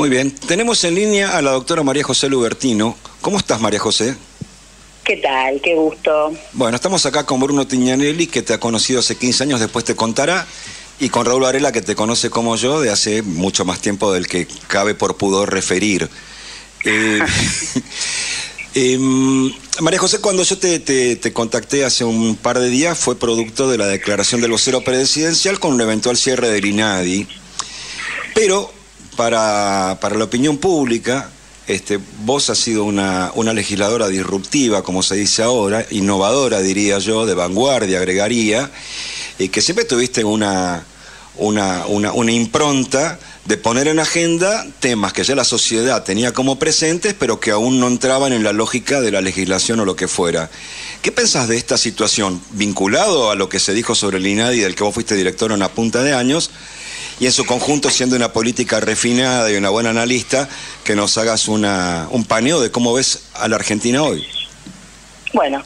Muy bien, tenemos en línea a la doctora María José Lubertino. ¿Cómo estás, María José? ¿Qué tal? Qué gusto. Bueno, estamos acá con Bruno Tignanelli, que te ha conocido hace 15 años, después te contará, y con Raúl Varela, que te conoce como yo de hace mucho más tiempo del que cabe por pudor referir. Eh, em, María José, cuando yo te, te, contacté hace un par de días, fue producto de la declaración del vocero presidencial con un eventual cierre del INADI. Pero para, para la opinión pública, este, vos has sido una, una, legisladora disruptiva, como se dice ahora, innovadora, diría yo, de vanguardia, agregaría, y que siempre tuviste una, una, una, impronta de poner en agenda temas que ya la sociedad tenía como presentes, pero que aún no entraban en la lógica de la legislación o lo que fuera. ¿Qué pensás de esta situación, vinculado a lo que se dijo sobre el INADI, del que vos fuiste director a una punta de años, y en su conjunto siendo una política refinada y una buena analista, que nos hagas una, un paneo de cómo ves a la Argentina hoy. Bueno,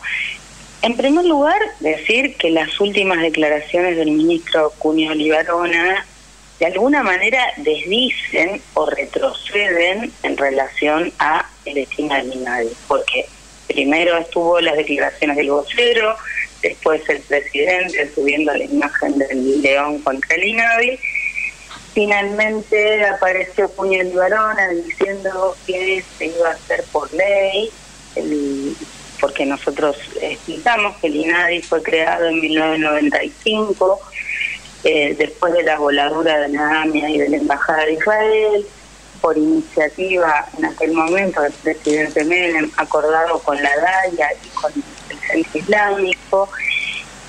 en primer lugar, decir que las últimas declaraciones del ministro Cunio Olivarona de alguna manera desdicen o retroceden en relación a el destino del INADI, porque primero estuvo las declaraciones del vocero, después el presidente subiendo la imagen del león contra el INADI, Finalmente apareció Puñal Barona diciendo que se iba a hacer por ley, porque nosotros explicamos que el INADI fue creado en 1995, eh, después de la voladura de la AMIA y de la Embajada de Israel, por iniciativa en aquel momento del presidente Menem, acordado con la DAIA y con el Centro Islámico,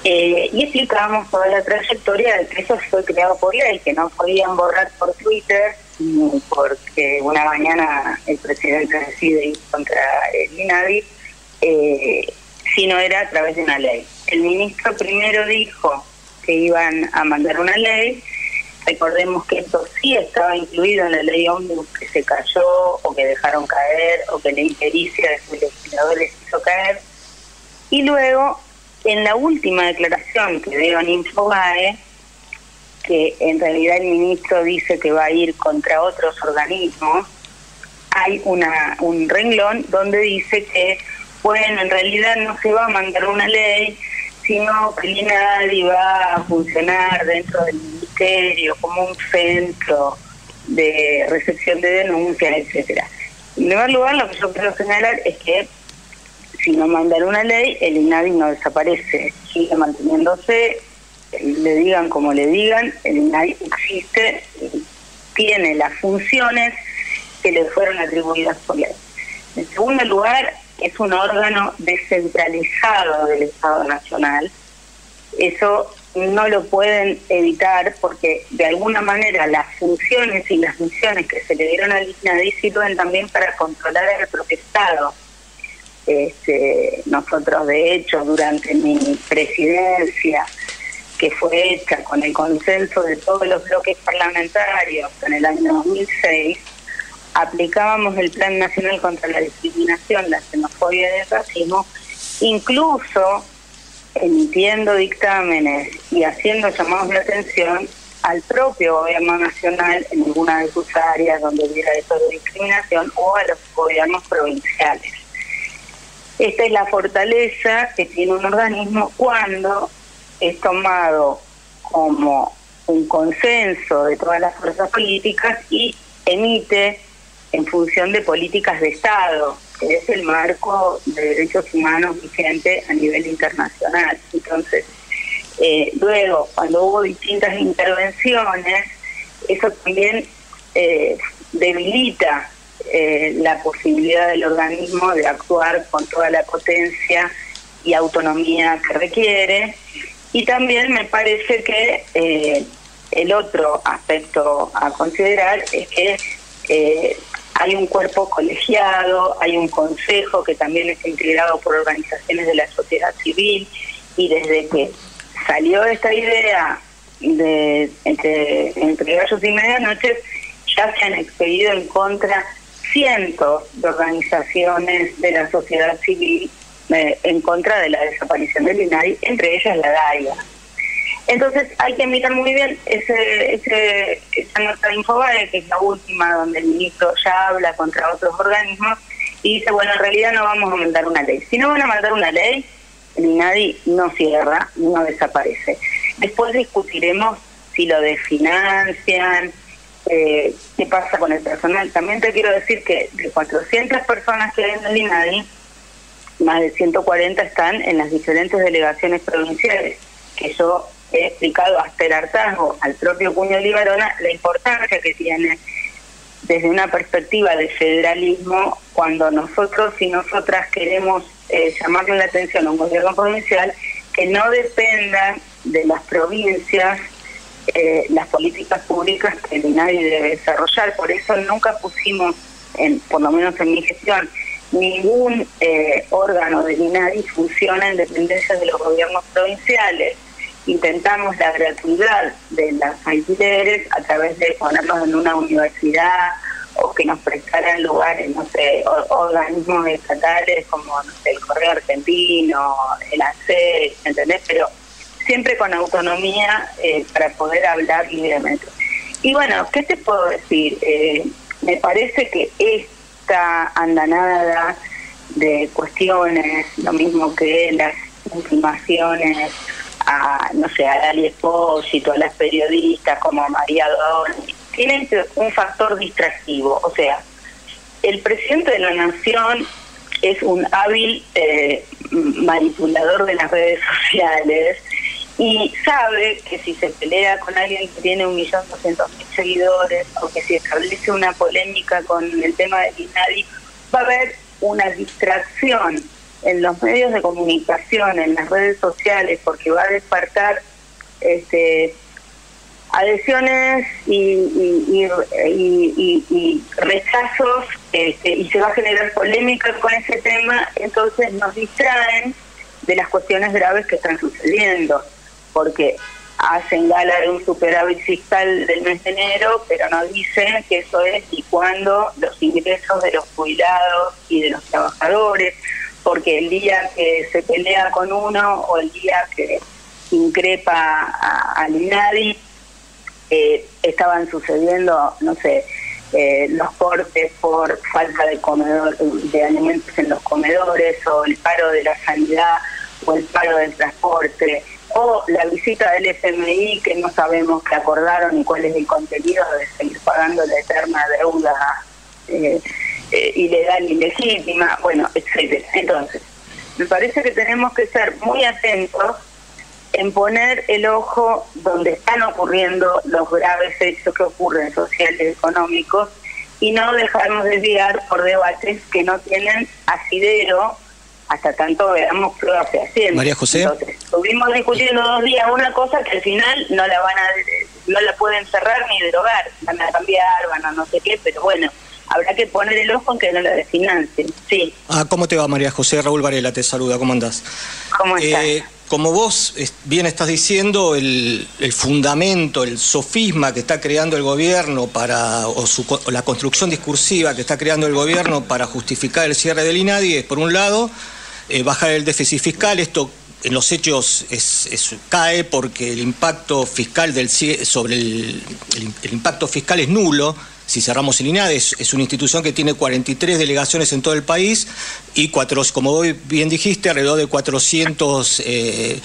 eh, y explicábamos toda la trayectoria de que eso fue creado por ley, que no podían borrar por Twitter, porque una mañana el presidente decide ir contra el INADI, eh, si no era a través de una ley. El ministro primero dijo que iban a mandar una ley, recordemos que eso sí estaba incluido en la ley Omnibus que se cayó o que dejaron caer o que la impericia de sus legisladores hizo caer, y luego en la última declaración que dio en Infobae, que en realidad el ministro dice que va a ir contra otros organismos, hay una un renglón donde dice que, bueno, en realidad no se va a mandar una ley, sino que el INADI va a funcionar dentro del ministerio como un centro de recepción de denuncias, etcétera. En primer lugar, lo que yo quiero señalar es que si no mandan una ley, el INADI no desaparece, sigue manteniéndose, le digan como le digan, el INADI existe, tiene las funciones que le fueron atribuidas por ley. En segundo lugar, es un órgano descentralizado del Estado Nacional. Eso no lo pueden evitar porque de alguna manera las funciones y las misiones que se le dieron al INADI sirven también para controlar el propio Estado este, nosotros, de hecho, durante mi presidencia, que fue hecha con el consenso de todos los bloques parlamentarios en el año 2006, aplicábamos el Plan Nacional contra la Discriminación, la Xenofobia y el Racismo, incluso emitiendo dictámenes y haciendo llamados de atención al propio gobierno nacional en alguna de sus áreas donde hubiera eso de discriminación o a los gobiernos provinciales. Esta es la fortaleza que tiene un organismo cuando es tomado como un consenso de todas las fuerzas políticas y emite en función de políticas de Estado, que es el marco de derechos humanos vigente a nivel internacional. Entonces, eh, luego, cuando hubo distintas intervenciones, eso también eh, debilita eh, la posibilidad del organismo de actuar con toda la potencia y autonomía que requiere. Y también me parece que eh, el otro aspecto a considerar es que eh, hay un cuerpo colegiado, hay un consejo que también es integrado por organizaciones de la sociedad civil y desde que salió esta idea de entre, entre gallos y medianoche ya se han expedido en contra cientos de organizaciones de la sociedad civil eh, en contra de la desaparición del INAI, entre ellas la DAIA. Entonces hay que mirar muy bien ese, ese, esa nota de Infobae, que es la última, donde el ministro ya habla contra otros organismos y dice, bueno, en realidad no vamos a mandar una ley. Si no van a mandar una ley, el INADI no cierra, no desaparece. Después discutiremos si lo desfinancian, eh, qué pasa con el personal. También te quiero decir que de 400 personas que hay en el INADI, más de 140 están en las diferentes delegaciones provinciales, que yo he explicado hasta el hartazgo al propio Cuño Libarona la importancia que tiene desde una perspectiva de federalismo cuando nosotros y nosotras queremos eh, llamarle la atención a un gobierno provincial que no dependa de las provincias eh, las políticas públicas que el INADI debe desarrollar. Por eso nunca pusimos, en, por lo menos en mi gestión, ningún eh, órgano del INADI funciona en dependencia de los gobiernos provinciales. Intentamos la gratuidad de las alquileres a través de ponerlos en una universidad o que nos prestaran lugares, no sé, organismos estatales como el Correo Argentino, el ACE, ¿entendés? Pero siempre con autonomía eh, para poder hablar libremente. Y bueno, ¿qué te puedo decir? Eh, me parece que esta andanada de cuestiones, lo mismo que las informaciones a, no sé, a Dali Espósito, a las periodistas como María Don, tienen un factor distractivo. O sea, el presidente de la Nación es un hábil eh, manipulador de las redes sociales y sabe que si se pelea con alguien que tiene un millón doscientos mil seguidores o que si establece una polémica con el tema de INADI, va a haber una distracción en los medios de comunicación, en las redes sociales, porque va a despertar este, adhesiones y, y, rechazos este, y se va a generar polémica con ese tema, entonces nos distraen de las cuestiones graves que están sucediendo porque hacen gala de un superávit fiscal del mes de enero, pero no dicen que eso es y cuándo los ingresos de los jubilados y de los trabajadores, porque el día que se pelea con uno o el día que increpa al INADI, eh, estaban sucediendo, no sé, eh, los cortes por falta de comedor, de alimentos en los comedores, o el paro de la sanidad, o el paro del transporte o la visita del FMI que no sabemos qué acordaron y cuál es el contenido de seguir pagando la eterna deuda eh, eh, ilegal, ilegítima, bueno, etcétera. Entonces, me parece que tenemos que ser muy atentos en poner el ojo donde están ocurriendo los graves hechos que ocurren sociales y económicos y no dejarnos desviar por debates que no tienen asidero hasta tanto veamos pruebas fehacientes. María José. Entonces, estuvimos discutiendo dos días una cosa que al final no la van a no la pueden cerrar ni derogar, van a cambiar, van a no sé qué, pero bueno, habrá que poner el ojo en que no la desfinancien. Sí. Ah, ¿cómo te va María José? Raúl Varela te saluda, ¿cómo andás? ¿Cómo estás? Eh, como vos bien estás diciendo, el, fundamento, el sofisma que está creando el gobierno para, o, la construcción discursiva que está creando el gobierno para justificar el cierre del INADI es, por un lado, eh, bajar el déficit fiscal. Esto en los hechos cae porque el impacto fiscal sobre el, impacto fiscal es nulo. Si cerramos el INAD, es, una institución que tiene 43 delegaciones en todo el país y, cuatro, como bien dijiste, alrededor de 400 eh,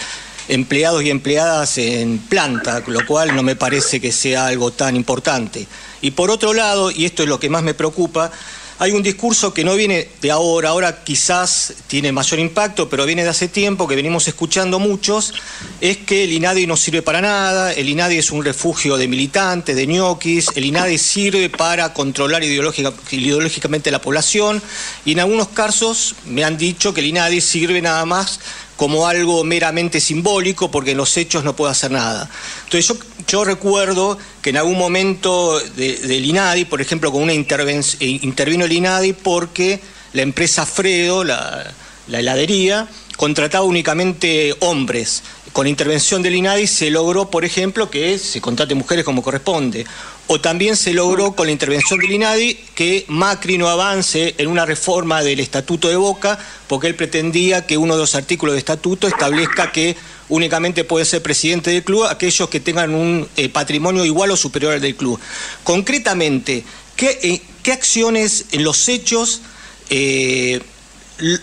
empleados y empleadas en planta, lo cual no me parece que sea algo tan importante. Y por otro lado, y esto es lo que más me preocupa, hay un discurso que no viene de ahora, ahora quizás tiene mayor impacto, pero viene de hace tiempo, que venimos escuchando muchos, es que el INADI no sirve para nada, el INADI es un refugio de militantes, de ñoquis, el INADI sirve para controlar ideológicamente la población, y en algunos casos me han dicho que el INADI sirve nada más como algo meramente simbólico porque en los hechos no puede hacer nada. Entonces yo, recuerdo que en algún momento del INADI, por ejemplo, con una eh, intervino el INADI porque la empresa Fredo, la, la heladería, contrataba únicamente hombres. Con intervención del INADI se logró, por ejemplo, que se contrate mujeres como corresponde. O también se logró con la intervención del INADI que Macri no avance en una reforma del Estatuto de Boca, porque él pretendía que uno de los artículos del Estatuto establezca que únicamente puede ser presidente del club aquellos que tengan un eh, patrimonio igual o superior al del club. Concretamente, ¿qué, eh, acciones en los hechos eh,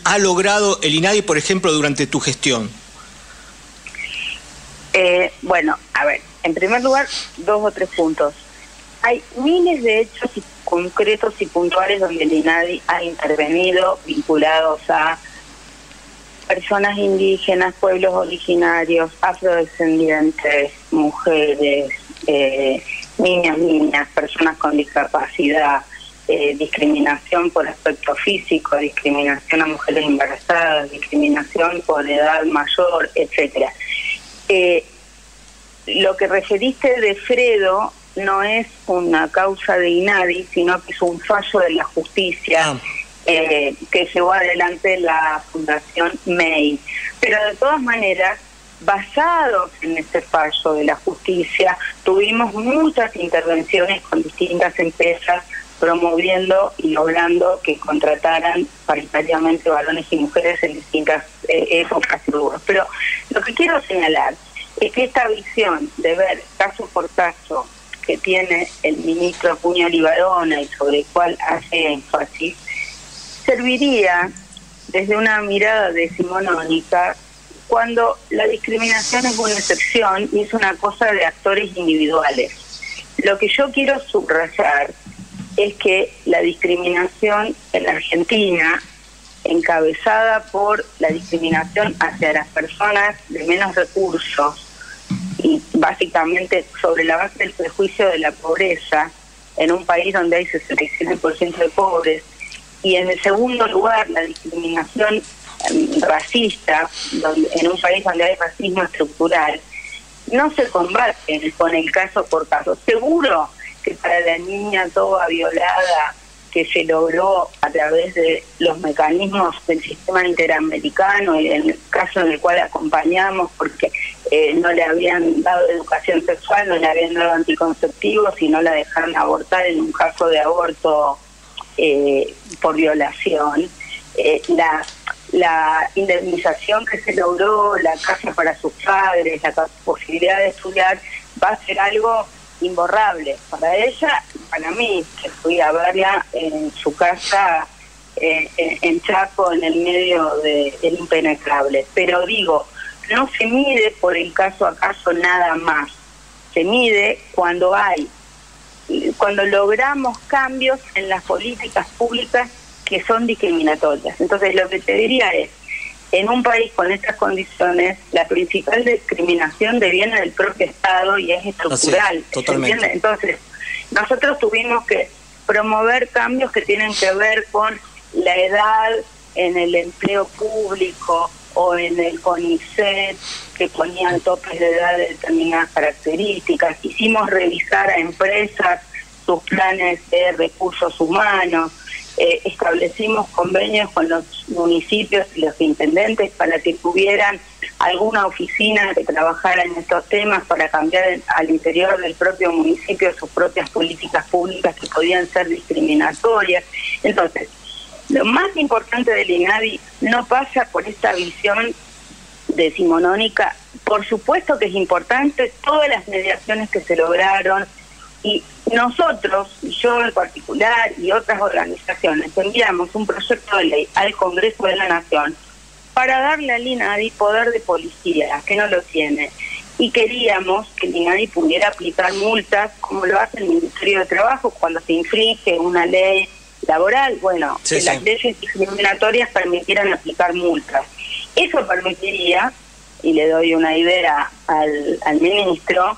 ha logrado el INADI, por ejemplo, durante tu gestión? bueno, a ver, en primer lugar, dos o tres puntos hay miles de hechos concretos y puntuales donde el INADI ha intervenido vinculados a personas indígenas, pueblos originarios, afrodescendientes, mujeres, eh, niñas, niñas, personas con discapacidad, eh, discriminación por aspecto físico, discriminación a mujeres embarazadas, discriminación por edad mayor, etcétera. Eh, lo que referiste de Fredo no es una causa de INADI, sino que es un fallo de la justicia ah. eh, que llevó adelante la Fundación MEI. Pero de todas maneras, basados en ese fallo de la justicia, tuvimos muchas intervenciones con distintas empresas promoviendo y logrando que contrataran paritariamente varones y mujeres en distintas eh, épocas y lugares. Pero lo que quiero señalar es que esta visión de ver caso por caso que tiene el ministro Acuña Libarona y sobre el cual hace énfasis, serviría desde una mirada decimonónica cuando la discriminación es una excepción y es una cosa de actores individuales. Lo que yo quiero subrayar es que la discriminación en Argentina, encabezada por la discriminación hacia las personas de menos recursos, y básicamente sobre la base del prejuicio de la pobreza en un país donde hay 67% de pobres y en el segundo lugar la discriminación em, racista en un país donde hay racismo estructural no se combate con el caso por caso seguro que para la niña toda violada que se logró a través de los mecanismos del sistema interamericano en el caso en el cual acompañamos porque eh, no le habían dado educación sexual, no le habían dado anticonceptivos y no la dejaron abortar en un caso de aborto eh, por violación. Eh, la, la indemnización que se logró, la casa para sus padres, la posibilidad de estudiar, va a ser algo imborrable para ella para mí, que fui a verla en su casa eh, en Chaco, en el medio del de, impenetrable. Pero digo, no se mide por el caso a caso nada más, se mide cuando hay, cuando logramos cambios en las políticas públicas que son discriminatorias. Entonces lo que te diría es, en un país con estas condiciones, la principal discriminación deviene del propio Estado y es estructural. totalmente. Entonces, nosotros tuvimos que promover cambios que tienen que ver con la edad en el empleo público o en el CONICET, que ponían topes de edad de determinadas características. Hicimos revisar a empresas sus planes de recursos humanos eh, establecimos convenios con los municipios y los intendentes para que tuvieran alguna oficina que trabajara en estos temas para cambiar al interior del propio municipio sus propias políticas públicas que podían ser discriminatorias. Entonces, lo más importante del INADI no pasa por esta visión decimonónica. Por supuesto que es importante todas las mediaciones que se lograron, y nosotros, yo en particular y otras organizaciones, enviamos un proyecto de ley al Congreso de la Nación para darle al INADI poder de policía, que no lo tiene. Y queríamos que el INADI pudiera aplicar multas como lo hace el Ministerio de Trabajo cuando se infringe una ley laboral. Bueno, que las leyes discriminatorias permitieran aplicar multas. Eso permitiría, y le doy una idea al, al ministro,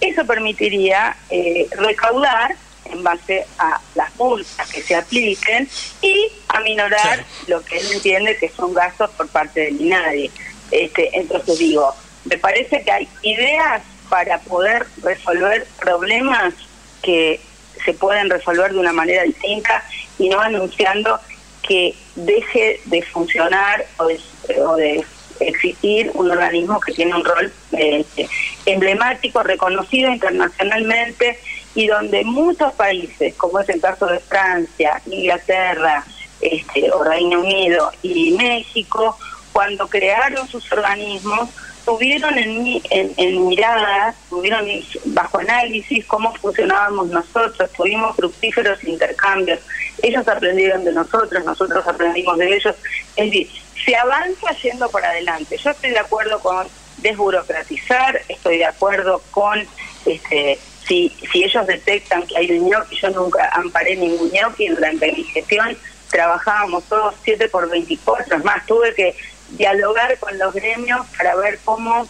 eso permitiría eh, recaudar en base a las multas que se apliquen y aminorar lo que él entiende que son gastos por parte del INADI. Este, entonces digo, me parece que hay ideas para poder resolver problemas que se pueden resolver de una manera distinta y no anunciando que deje de funcionar o de, o de existir un organismo que tiene un rol este, emblemático, reconocido internacionalmente y donde muchos países, como es el caso de Francia, Inglaterra, este, o Reino Unido y México, cuando crearon sus organismos, tuvieron en, en, miradas, tuvieron bajo análisis cómo funcionábamos nosotros, tuvimos fructíferos intercambios, ellos aprendieron de nosotros, nosotros aprendimos de ellos, es decir, se avanza yendo por adelante. Yo estoy de acuerdo con desburocratizar, estoy de acuerdo con este si, si ellos detectan que hay un ñoqui, yo nunca amparé ningún ñoqui durante mi gestión, trabajábamos todos 7 por 24, es más, tuve que dialogar con los gremios para ver cómo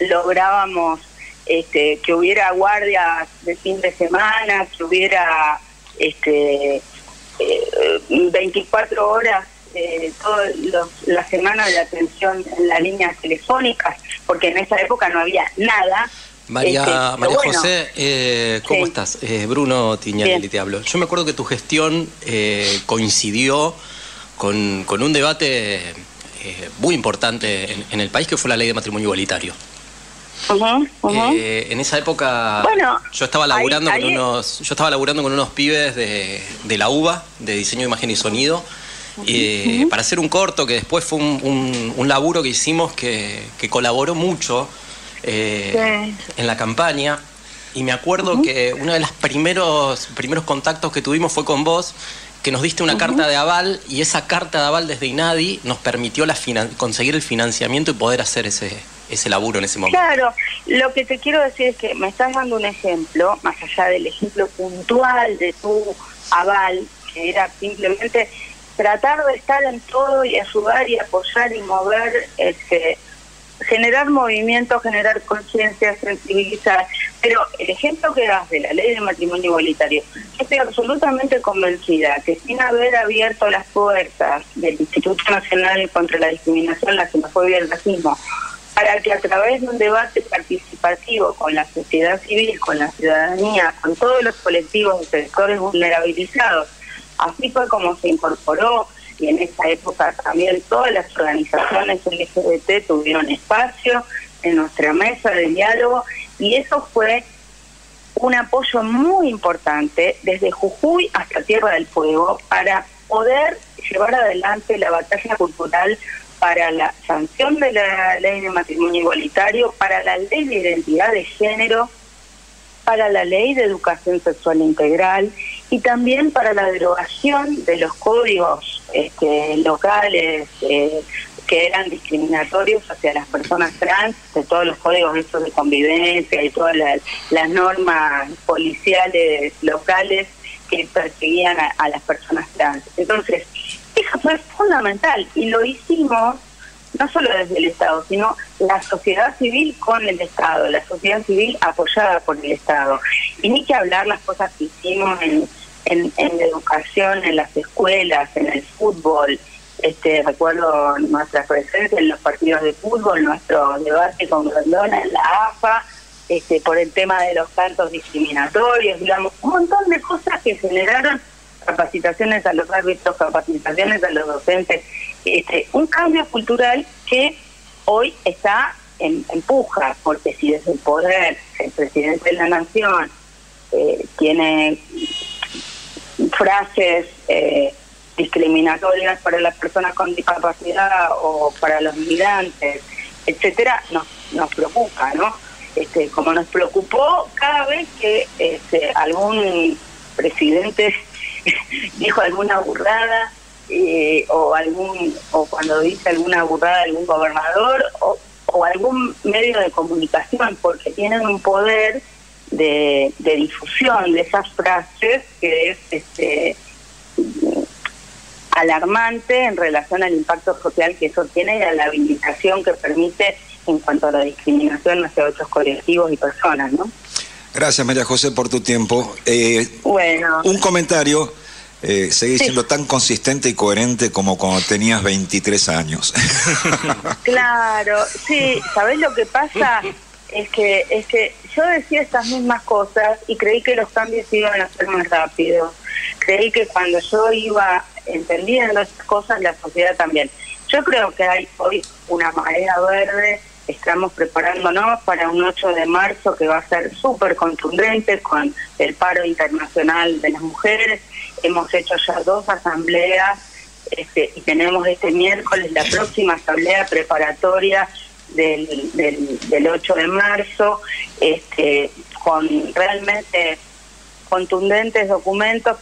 lográbamos este, que hubiera guardias de fin de semana, que hubiera este, 24 eh, horas eh, toda la semana de atención en las líneas telefónicas, porque en esa época no había nada. María, este, María José, eh, ¿cómo estás? Eh, Bruno Tiñanelli te hablo. Yo me acuerdo que tu gestión coincidió con, con un debate eh, muy importante en, el país, que fue la ley de matrimonio igualitario. Eh, en esa época yo estaba laburando con unos yo estaba laburando con unos pibes de, la UBA de diseño imagen y sonido eh, para hacer un corto que después fue un, laburo que hicimos que, colaboró mucho en la campaña. Y me acuerdo que uno de los primeros primeros contactos que tuvimos fue con vos que nos diste una carta de aval y esa carta de aval desde INADI nos permitió la conseguir el financiamiento y poder hacer ese, ese laburo en ese momento. Claro, lo que te quiero decir es que me estás dando un ejemplo, más allá del ejemplo puntual de tu aval, que era simplemente tratar de estar en todo y ayudar y apoyar y mover este generar movimiento, generar conciencia, sensibilizar. Pero el ejemplo que das de la ley de matrimonio igualitario, yo estoy absolutamente convencida que sin haber abierto las puertas del Instituto Nacional contra la Discriminación, la xenofobia y el racismo, para que a través de un debate participativo con la sociedad civil, con la ciudadanía, con todos los colectivos de sectores vulnerabilizados, así fue como se incorporó y en esa época también todas las organizaciones LGBT tuvieron espacio en nuestra mesa de diálogo y eso fue un apoyo muy importante desde Jujuy hasta Tierra del Fuego para poder llevar adelante la batalla cultural para la sanción de la ley de matrimonio igualitario, para la ley de identidad de género, para la ley de educación sexual integral y también para la derogación de los códigos este, locales eh, que eran discriminatorios hacia las personas trans, de todos los códigos de convivencia y todas las, normas policiales locales que perseguían a, las personas trans. Entonces, eso fue fundamental y lo hicimos no solo desde el Estado, sino la sociedad civil con el Estado, la sociedad civil apoyada por el Estado. Y ni que hablar las cosas que hicimos en en, en educación, en las escuelas, en el fútbol. Este, recuerdo nuestra presencia en los partidos de fútbol, nuestro debate con Grandona en la AFA, este, por el tema de los cantos discriminatorios, digamos, un montón de cosas que generaron capacitaciones a los árbitros, capacitaciones a los docentes, este, un cambio cultural que hoy está en, empuja, porque si desde el poder el presidente de la nación eh, tiene frases eh, discriminatorias para las personas con discapacidad o para los migrantes, etcétera, nos, nos preocupa, ¿no? Este, como nos preocupó cada vez que este, algún presidente dijo alguna burrada eh, o algún o cuando dice alguna burrada algún gobernador o, o algún medio de comunicación porque tienen un poder de, difusión de esas frases que es este alarmante en relación al impacto social que eso tiene y a la habilitación que permite en cuanto a la discriminación hacia otros colectivos y personas, ¿no? Gracias María José por tu tiempo. Eh, bueno. Un comentario. Eh, seguís siendo tan consistente y coherente como cuando tenías 23 años. claro, sí, ¿sabés lo que pasa? Es que, es que yo decía estas mismas cosas y creí que los cambios iban a ser más rápidos. Creí que cuando yo iba entendiendo estas cosas, la sociedad también. Yo creo que hay hoy una marea verde estamos preparándonos para un 8 de marzo que va a ser súper contundente con el paro internacional de las mujeres. Hemos hecho ya dos asambleas este, y tenemos este miércoles la próxima asamblea preparatoria del, del, 8 de marzo, este, con realmente contundentes documentos.